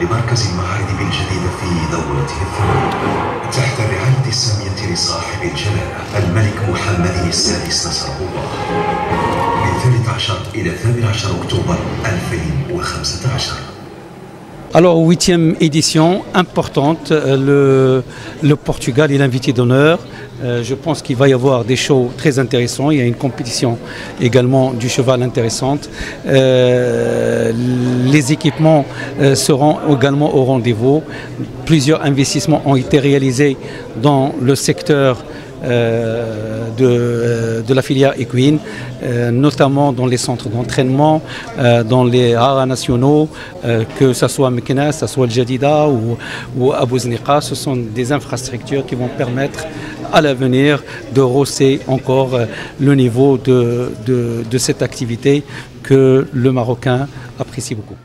لمركز المعارض بالجديدة في دورته الثانية تحت الرعاية السامية لصاحب الجلالة الملك محمد السادس نصره الله. من 13 إلى 18 أكتوبر 2015 Alors, huitième édition importante, euh, le, le Portugal est l'invité d'honneur. Euh, je pense qu'il va y avoir des shows très intéressants. Il y a une compétition également du cheval intéressante. Euh, les équipements euh, seront également au rendez-vous. Plusieurs investissements ont été réalisés dans le secteur euh, de, euh, de la filière équine, euh, notamment dans les centres d'entraînement, euh, dans les haras nationaux, euh, que ce soit Meknes, que ce soit le Jadida ou, ou Abu Zniqa. Ce sont des infrastructures qui vont permettre à l'avenir de rosser encore euh, le niveau de, de, de cette activité que le Marocain apprécie beaucoup.